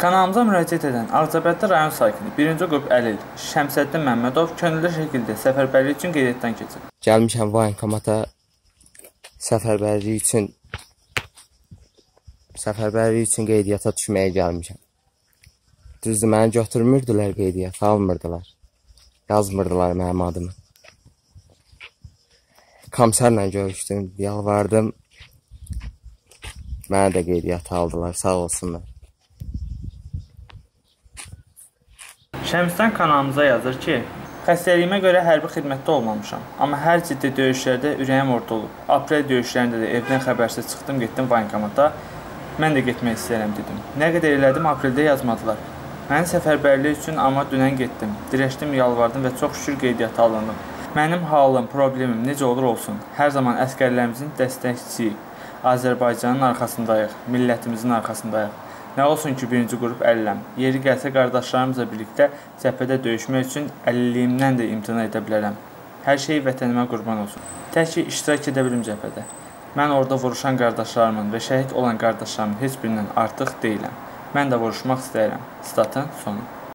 Kanalımıza müraciət edən Ağcabədi rayon sakini 1-ci qrup Əlil Şəmsəddin Məmmədov könüllü şəkildə səfərbərlik üçün qeydiyyatdan keçib. Gəlmişəm voyinkomata səfərbərlik üçün səfərbərlik üçün qeydiyyata düşməyə gəlmişəm. Düzdür, məni götürmürdülər qeydiyyata, almırdılar. Yazmırdılar mənim adımı. Komissarla görüşdüm, yalvardım. Mənə də qeydiyyata aldılar, sağ olsunlar. Şəmsdən kanalımıza yazır ki, xəstəliyimə görə hərbi xidmətdə olmamışam, amma hər ciddi döyüşlərdə ürəyim orada olub. Aprel döyüşlərində də evdən xəbərsiz çıxdım, getdim voyinkomata. Mən də getmək istəyirəm dedim. Nə qədər elədim, apreldə yazmadılar. Məni səfərbərlik üçün amma dünən getdim. Dirəşdim, yalvardım və çox şükür qeydiyyata alındım. Mənim halım, problemim necə olur olsun, hər zaman əskərlərimizin dəstəkçisiyik. Azərbaycanın arxasındayıq, millətimizin arxasındayıq. Nə olsun ki, birinci qrup əliləm. Yeri gəlsə qardaşlarımızla birlikdə cəbhədə döyüşmək üçün əlilliyimdən də imtina edə bilərəm. Hər şey vətənimə qurban olsun. Tək ki, iştirak edə bilim cəbhədə. Mən orada vuruşan qardaşlarımın və şəhid olan qardaşlarımın heç birindən artıq deyiləm. Mən də vuruşmaq istəyirəm. Statın sonu.